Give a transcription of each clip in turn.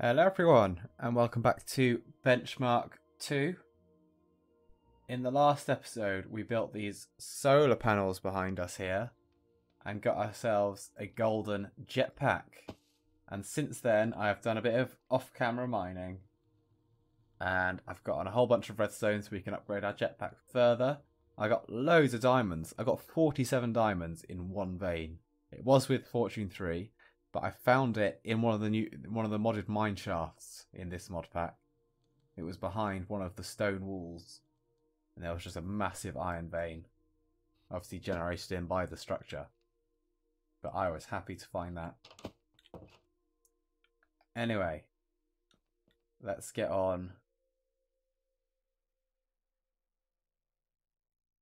Hello everyone and welcome back to Benchmark 2. In the last episode we built these solar panels behind us here and got ourselves a golden jetpack. And since then I have done a bit of off-camera mining and I've gotten a whole bunch of redstone so we can upgrade our jetpack further. I got loads of diamonds. I got 47 diamonds in one vein. It was with Fortune 3 but I found it in one of the new one of the modded mine shafts in this mod pack. It was behind one of the stone walls, and there was just a massive iron vein, obviously generated in by the structure. But I was happy to find that. Anyway, let's get on.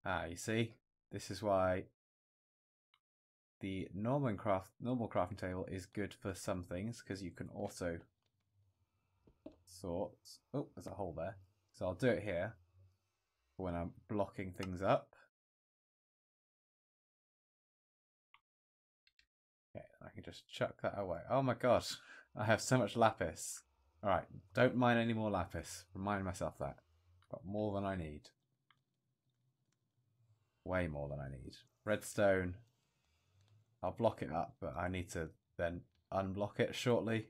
Ah, you see, this is why the normal craft normal crafting table is good for some things because you can also sort. Oh, there's a hole there. So I'll do it here when I'm blocking things up. Okay, I can just chuck that away. Oh my god, I have so much lapis. Alright, don't mine any more lapis. Remind myself that. Got more than I need. Way more than I need. Redstone, I'll block it up, but I need to then unblock it shortly.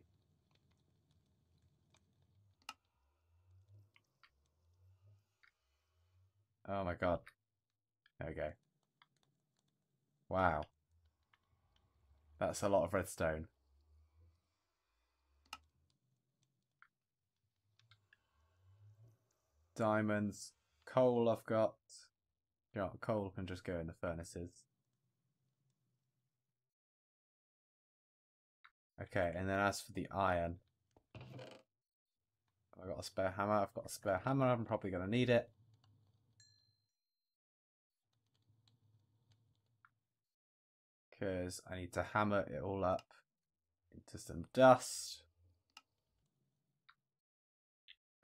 Oh my god. Go. Wow. That's a lot of redstone. Diamonds. Coal I've got. Know, coal can just go in the furnaces. Okay, and then as for the iron, I've got a spare hammer. I've got a spare hammer. I'm probably going to need it. Because I need to hammer it all up into some dust.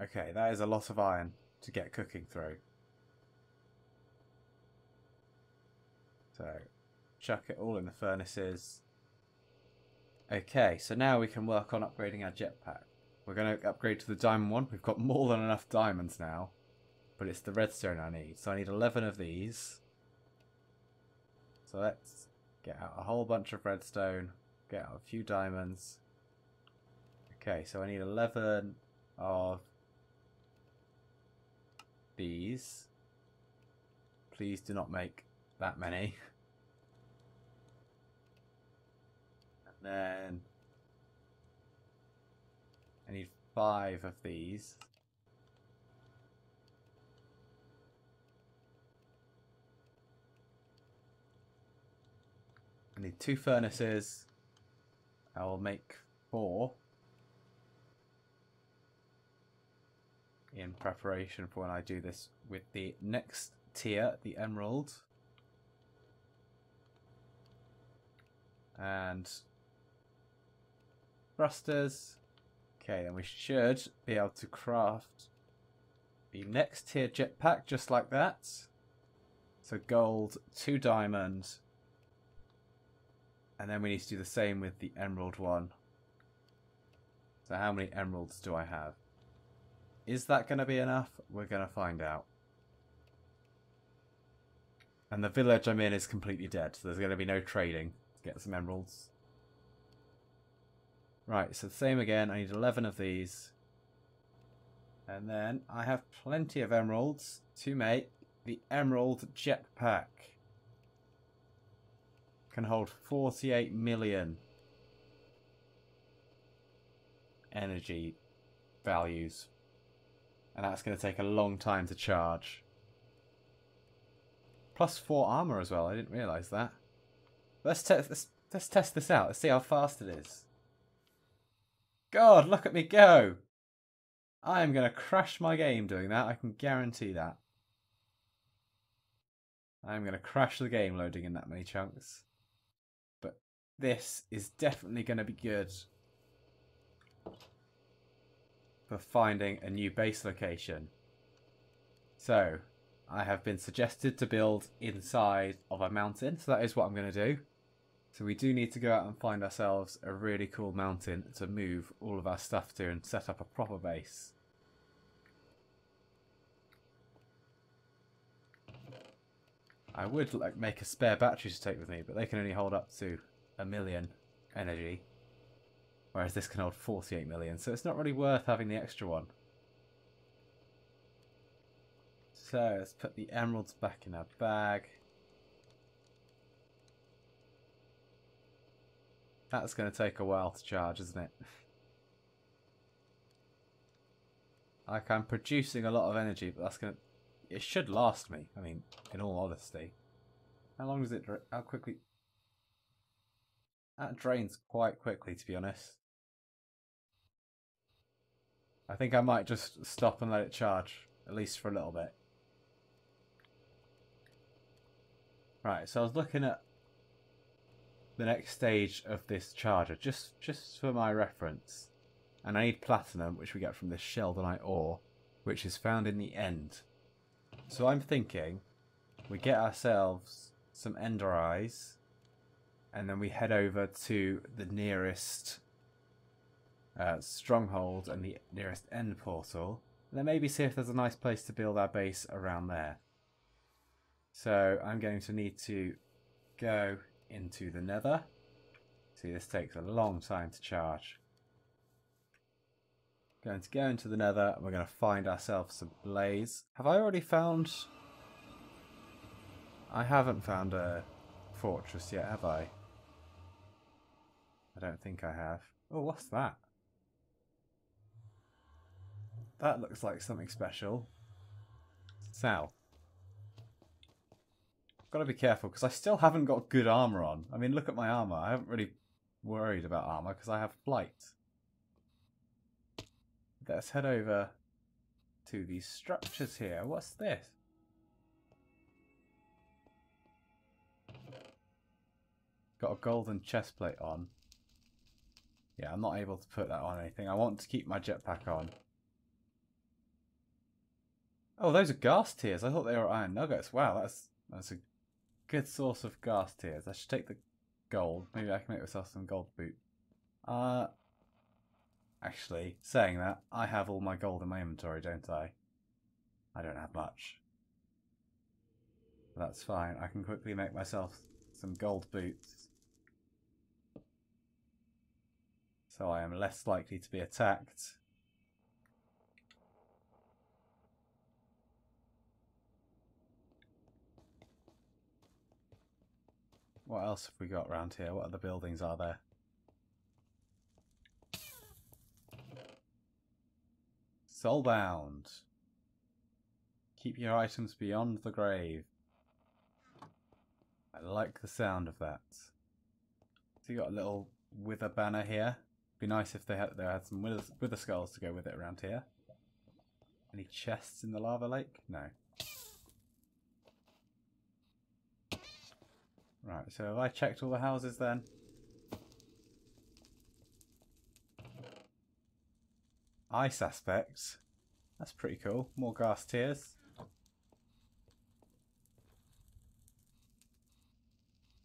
Okay, that is a lot of iron to get cooking through. So, chuck it all in the furnaces. Okay, so now we can work on upgrading our jetpack. We're going to upgrade to the diamond one. We've got more than enough diamonds now. But it's the redstone I need. So I need 11 of these. So let's get out a whole bunch of redstone. Get out a few diamonds. Okay, so I need 11 of these. Please do not make that many. then I need five of these. I need two furnaces. I will make four in preparation for when I do this with the next tier, the emerald. And thrusters. Okay, and we should be able to craft the next tier jetpack just like that. So gold, two diamonds. And then we need to do the same with the emerald one. So how many emeralds do I have? Is that going to be enough? We're going to find out. And the village I'm in is completely dead, so there's going to be no trading get some emeralds. Right, so same again. I need 11 of these. And then I have plenty of emeralds to make the emerald jetpack. Can hold 48 million energy values. And that's going to take a long time to charge. Plus 4 armor as well. I didn't realise that. Let's, let's, let's test this out. Let's see how fast it is. God, look at me go. I am going to crash my game doing that. I can guarantee that. I'm going to crash the game loading in that many chunks. But this is definitely going to be good for finding a new base location. So, I have been suggested to build inside of a mountain, so that is what I'm going to do. So we do need to go out and find ourselves a really cool mountain to move all of our stuff to and set up a proper base. I would like make a spare battery to take with me, but they can only hold up to a million energy. Whereas this can hold 48 million, so it's not really worth having the extra one. So let's put the emeralds back in our bag. That's going to take a while to charge, isn't it? like I'm producing a lot of energy, but that's going to... It should last me, I mean, in all honesty. How long does it... How quickly... That drains quite quickly, to be honest. I think I might just stop and let it charge, at least for a little bit. Right, so I was looking at the next stage of this charger, just just for my reference. And I need platinum, which we get from this sheldonite ore, which is found in the end. So I'm thinking we get ourselves some ender eyes, and then we head over to the nearest uh, stronghold and the nearest end portal, and then maybe see if there's a nice place to build our base around there. So I'm going to need to go into the nether. See, this takes a long time to charge. Going to go into the nether and we're going to find ourselves some blaze. Have I already found... I haven't found a fortress yet, have I? I don't think I have. Oh, what's that? That looks like something special. South. Got to be careful because I still haven't got good armor on. I mean, look at my armor. I haven't really worried about armor because I have flight. Let's head over to these structures here. What's this? Got a golden chest plate on. Yeah, I'm not able to put that on anything. I want to keep my jetpack on. Oh, those are ghast tears. I thought they were iron nuggets. Wow, that's that's a good source of ghast tears. I should take the gold. Maybe I can make myself some gold boot. Uh, actually, saying that, I have all my gold in my inventory, don't I? I don't have much. But that's fine. I can quickly make myself some gold boots. So I am less likely to be attacked. What else have we got around here? What other buildings are there? Soulbound. Keep your items beyond the grave. I like the sound of that. So you got a little wither banner here. Be nice if they had they had some wither, wither skulls to go with it around here. Any chests in the lava lake? No. Right, so have I checked all the houses then? Ice aspects. That's pretty cool. More ghast tears.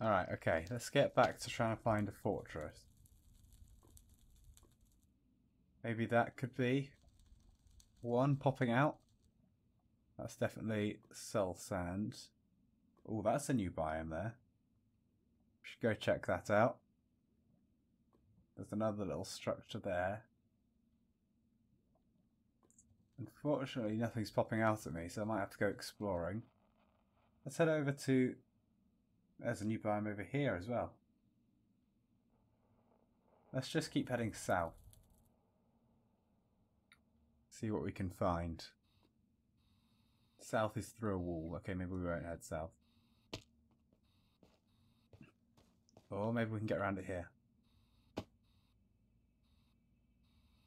Alright, okay. Let's get back to trying to find a fortress. Maybe that could be one popping out. That's definitely soul sand. Oh, that's a new biome there. Should go check that out. There's another little structure there. Unfortunately, nothing's popping out at me, so I might have to go exploring. Let's head over to... There's a new biome over here as well. Let's just keep heading south. See what we can find. South is through a wall. Okay, maybe we won't head south. Or maybe we can get around it here.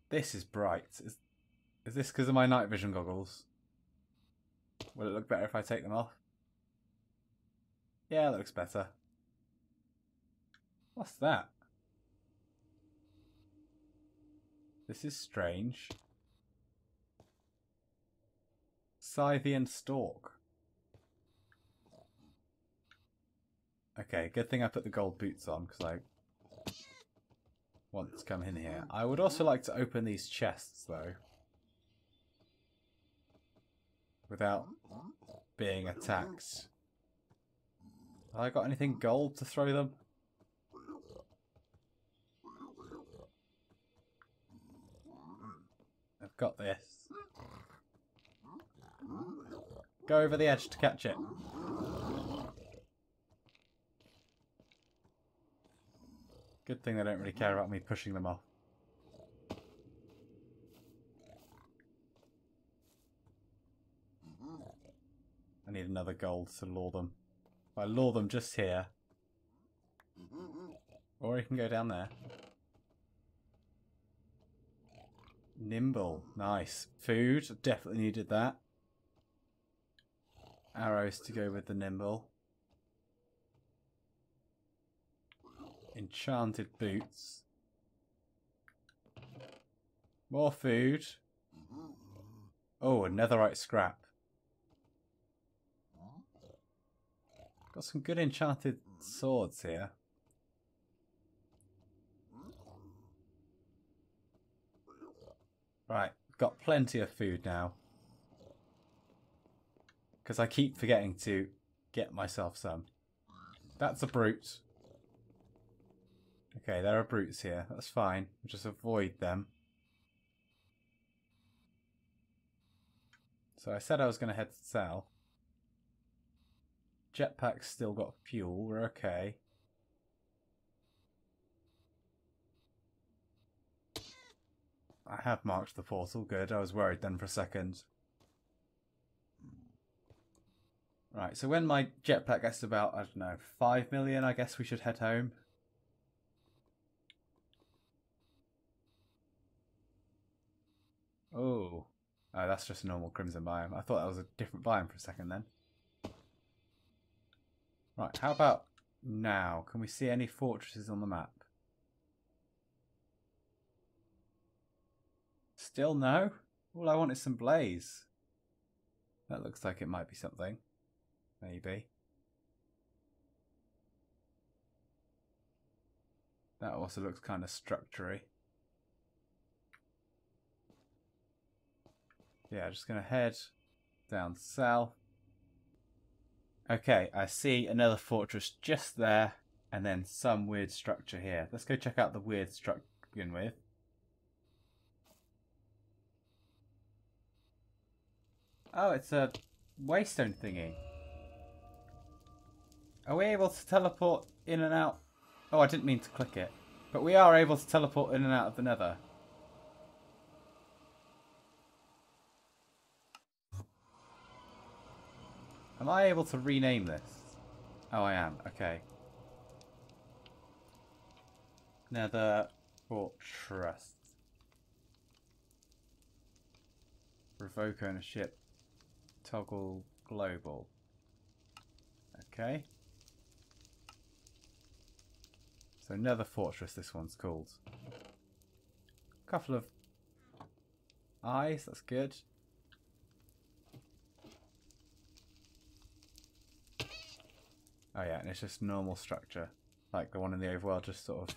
This is bright. Is, is this because of my night vision goggles? Will it look better if I take them off? Yeah, looks better. What's that? This is strange. Scythian Stalk. Okay, good thing I put the gold boots on because I want to come in here. I would also like to open these chests though. Without being attacked. Have I got anything gold to throw them? I've got this. Go over the edge to catch it. Thing they don't really care about me pushing them off. I need another gold to lure them. I lure them just here. Or you can go down there. Nimble. Nice. Food. Definitely needed that. Arrows to go with the nimble. Enchanted boots. More food. Oh, a netherite scrap. Got some good enchanted swords here. Right, got plenty of food now. Because I keep forgetting to get myself some. That's a brute. Okay, there are brutes here. That's fine. We'll just avoid them. So I said I was going to head to south. Jetpack's still got fuel. We're okay. I have marked the portal. Good. I was worried then for a second. Right, so when my jetpack gets about, I don't know, 5 million, I guess we should head home. Oh. Oh, that's just a normal crimson biome. I thought that was a different biome for a second then. Right, how about now? Can we see any fortresses on the map? Still no? All I want is some blaze. That looks like it might be something. Maybe. That also looks kind of structury. Yeah, just going to head down south. Okay, I see another fortress just there, and then some weird structure here. Let's go check out the weird structure to begin with. Oh, it's a waystone thingy. Are we able to teleport in and out? Oh, I didn't mean to click it. But we are able to teleport in and out of the nether. Am I able to rename this? Oh, I am. Okay. Nether Fortress. Revoke ownership. Toggle global. Okay. So Nether Fortress this one's called. A couple of eyes, that's good. Oh yeah, and it's just normal structure. Like the one in the overworld, just sort of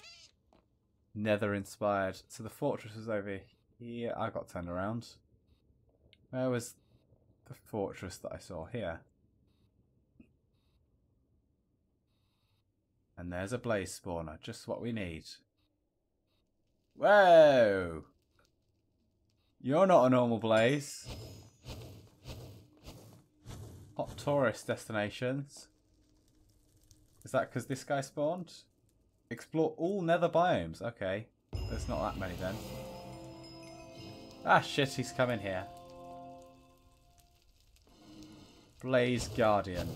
nether inspired. So the fortress is over here. I got turned around. Where was the fortress that I saw here? And there's a blaze spawner, just what we need. Whoa! You're not a normal blaze. Hot tourist destinations. Is that because this guy spawned? Explore all nether biomes. Okay. There's not that many then. Ah, shit, he's coming here. Blaze Guardian.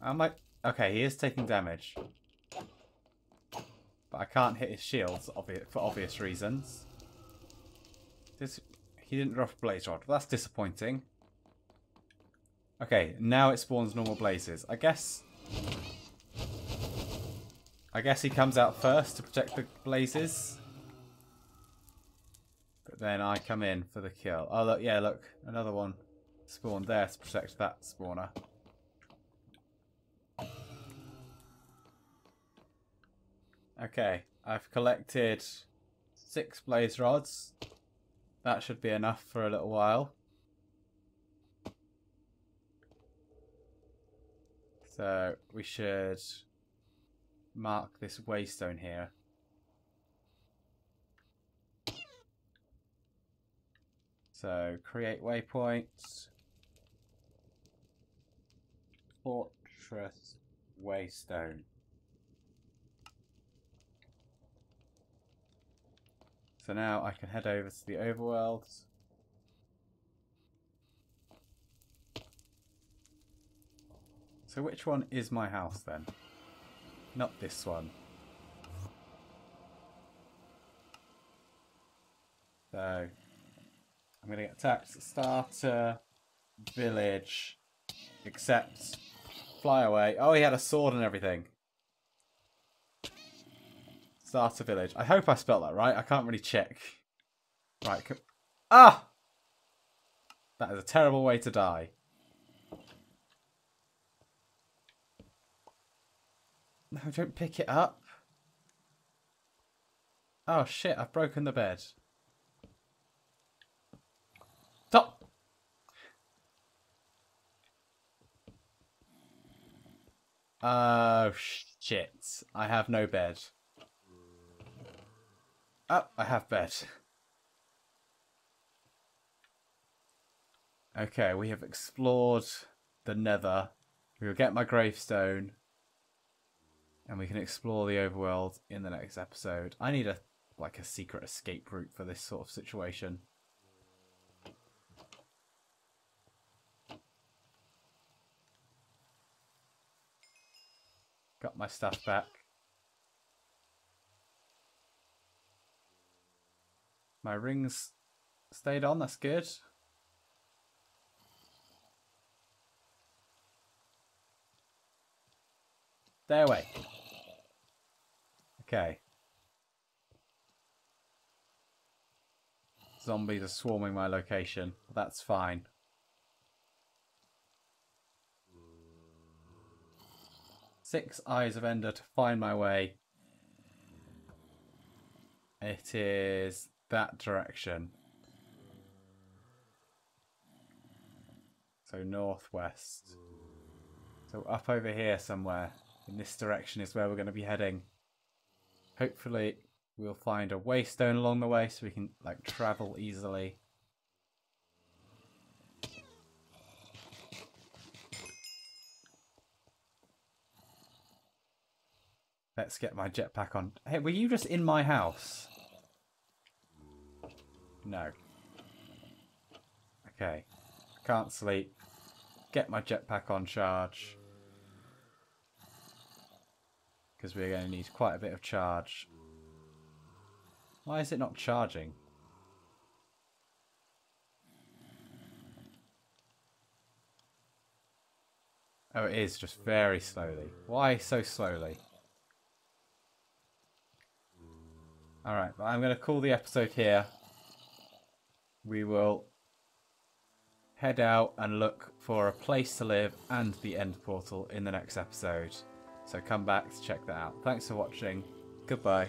I'm I... Okay, he is taking damage. But I can't hit his shields for obvious reasons. He didn't drop a blaze rod. That's disappointing. Okay, now it spawns normal blazes. I guess... I guess he comes out first to protect the blazes. But then I come in for the kill. Oh, look, yeah, look. Another one spawned there to protect that spawner. Okay, I've collected six blaze rods. That should be enough for a little while. So we should mark this waystone here. So create waypoints. Fortress Waystone. So now I can head over to the overworlds. So which one is my house then? Not this one. So I'm gonna get attacked. Starter village. Except fly away. Oh he had a sword and everything. Starter village. I hope I spelled that right. I can't really check. Right. Ah! That is a terrible way to die. No, don't pick it up. Oh shit, I've broken the bed. Stop! Oh shit, I have no bed. Oh, I have bed. Okay, we have explored the nether. We will get my gravestone and we can explore the overworld in the next episode. I need a like a secret escape route for this sort of situation. Got my stuff back. My rings stayed on, that's good. Stay away. Okay. Zombies are swarming my location. That's fine. Six Eyes of Ender to find my way. It is that direction. So northwest. So up over here somewhere. In this direction is where we're going to be heading. Hopefully we'll find a waystone along the way so we can like travel easily. Let's get my jetpack on. Hey, were you just in my house? No. Okay. Can't sleep. Get my jetpack on charge because we're going to need quite a bit of charge. Why is it not charging? Oh, it is, just very slowly. Why so slowly? Alright, I'm going to call the episode here. We will head out and look for a place to live and the end portal in the next episode. So come back to check that out. Thanks for watching. Goodbye.